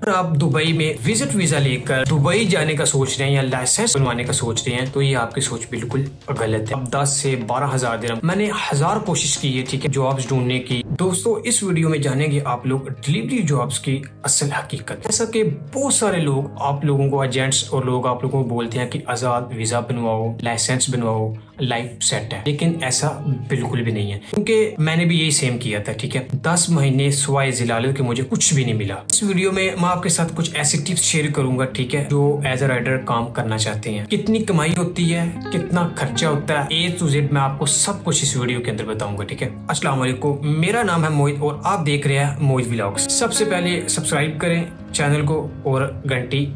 अगर आप दुबई में विज़िट वीज़ा लेकर दुबई जाने का सोच रहे हैं या लाइसेंस बनवाने का सोच रहे हैं तो ये आपकी सोच बिल्कुल गलत है। अब दस से बारह हज़ार दिन मैंने हज़ार कोशिश की है, ठीक है जॉब्स ढूँढने की। दोस्तों, इस वीडियो में जानेंगे आप लोग डिलीवरी जॉब्स की असल हकीकत। जैसा कि बहुत सारे लोग आप लोगों को एजेंट्स और लोग आप लोगों को बोलते हैं कि आज़ाद वीज़ा बनवाओ लाइसेंस बनवाओ लाइफ सेट है। लेकिन ऐसा बिल्कुल भी नहीं है। क्योंकि मैंने भी यही सेम किया था, ठीक है। दस महीने सवाए जिलाले के मुझे कुछ भी नहीं मिला। इस वीडियो में मैं आपके साथ कुछ ऐसी टिप्स शेयर करूँगा, ठीक है, जो एज अ राइडर काम करना चाहते हैं। कितनी कमाई होती है, कितना खर्चा होता है ए टू जेड मैं आपको सब कुछ इस वीडियो के अंदर बताऊँगा, ठीक है। असला मेरा नाम है मोहित और आप देख रहे हैं मोहित व्लॉग्स। सबसे पहले सब्सक्राइब करें चैनल को और घंटी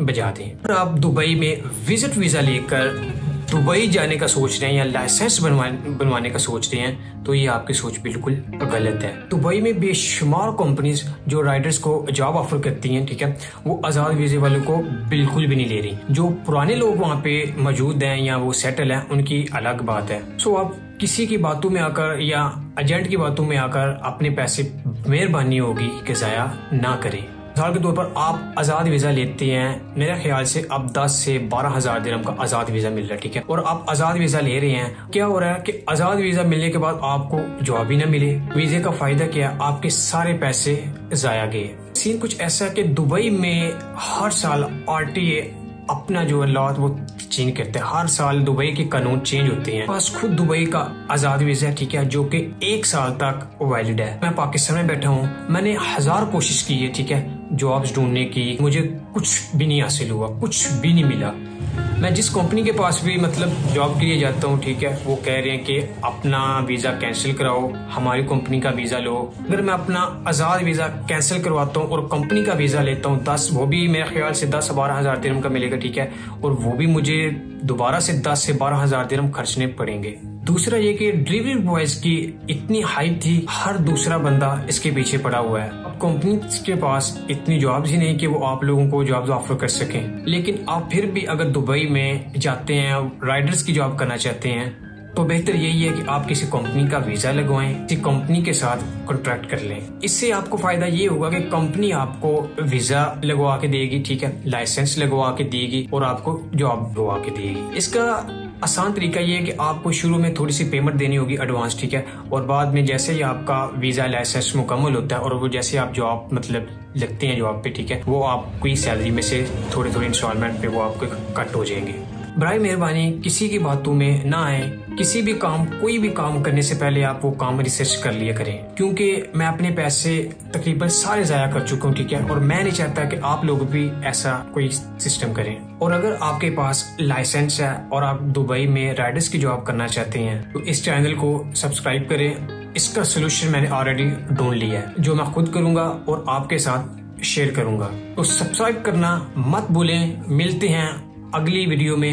बजा दें। आप दुबई में विज़िट वीज़ा लेकर दुबई जाने का सोच रहे हैं या लाइसेंस बनवाने का सोच रहे हैं तो ये आपकी सोच बिल्कुल गलत है। दुबई में बेशुमार कंपनीज़ जो राइडर्स को जॉब ऑफ़र करती हैं, ठीक है, वो आज़ाद वीजे वालों को बिल्कुल भी नहीं ले रही। जो पुराने लोग वहाँ पे मौजूद हैं या वो सेटल हैं, उनकी अलग बात है। सो आप किसी की बातों में आकर या एजेंट की बातों में आकर अपने पैसे मेहरबानी होगी कि जाया ना करें। मिसाल के तौर पर आप आज़ाद वीज़ा लेते हैं। मेरे ख्याल से अब 10 से बारह हज़ार दिन का आज़ाद वीज़ा मिल रहा है, ठीक है? और आप आज़ाद वीज़ा ले रहे हैं। क्या हो रहा है कि आज़ाद वीज़ा मिलने के बाद आपको जवाब ही ना मिले? वीजे का फ़ायदा क्या है? आपके सारे पैसे जाया गए। सीन कुछ ऐसा है कि दुबई में हर साल आर टी ए अपना जो लॉ वो चेंज करते हैं। हर साल दुबई के कानून चेंज होते हैं। बस खुद दुबई का आज़ाद वीज़ा है ठीक है, जो कि एक साल तक वैलिड है। मैं पाकिस्तान में बैठा हूँ। मैंने हज़ार कोशिश की है, ठीक है जॉब्स ढूँढने की, मुझे कुछ भी नहीं हासिल हुआ, कुछ भी नहीं मिला। मैं जिस कंपनी के पास भी मतलब जॉब के लिए जाता हूँ, ठीक है, वो कह रहे हैं कि अपना वीज़ा कैंसिल कराओ, हमारी कंपनी का वीज़ा लो। अगर मैं अपना आज़ाद वीज़ा कैंसिल करवाता हूँ और कंपनी का वीज़ा लेता हूँ, दस, वो भी मेरे ख्याल से दस बारह हज़ार दिन का मिलेगा, ठीक है, और वो भी मुझे दोबारा से दस से बारह हज़ार दिन खर्चने पड़ेंगे। दूसरा ये कि डिलीवरी बॉयज़ की इतनी हाइप थी, हर दूसरा बंदा इसके पीछे पड़ा हुआ है। अब कंपनी के पास इतनी जॉब ही नहीं कि वो आप लोगों को जॉब ऑफ़र कर सके। लेकिन आप फिर भी अगर दुबई में जाते हैं राइडर्स की जॉब करना चाहते हैं तो बेहतर यही है कि आप किसी कंपनी का वीज़ा लगवाएँ, किसी कंपनी के साथ कॉन्ट्रैक्ट कर लें। इससे आपको फ़ायदा ये होगा कि कंपनी आपको वीज़ा लगवा के देगी, ठीक है? लाइसेंस लगवा के देगी और आपको जॉब लगवा के देगी। इसका आसान तरीका ये है कि आपको शुरू में थोड़ी सी पेमेंट देनी होगी एडवांस ठीक है? और बाद में जैसे ही आपका वीज़ा लाइसेंस मुकम्मल होता है और वो जैसे आप जॉब मतलब लगते हैं जॉब पे, ठीक है? वो आपकी सैलरी में से थोड़े थोड़े इंस्टॉलमेंट पे वो आपके कट हो जाएँगे। बर मेहरबानी, किसी की बातों में ना आए। किसी भी काम, कोई भी काम करने से पहले आप वो काम रिसर्च कर लिया करें। क्योंकि मैं अपने पैसे तकरीबन सारे जाया कर चुका हूँ, ठीक है? और मैं नहीं चाहता कि आप लोग भी ऐसा कोई सिस्टम करें। और अगर आपके पास लाइसेंस है और आप दुबई में राइडर्स की जॉब करना चाहते हैं तो इस चैनल को सब्सक्राइब करें। इसका सोल्यूशन मैंने ऑलरेडी ढूंढ लिया है, जो मैं खुद करूँगा और आपके साथ शेयर करूँगा। तो सब्सक्राइब करना मत भूलें। मिलते हैं अगली वीडियो में।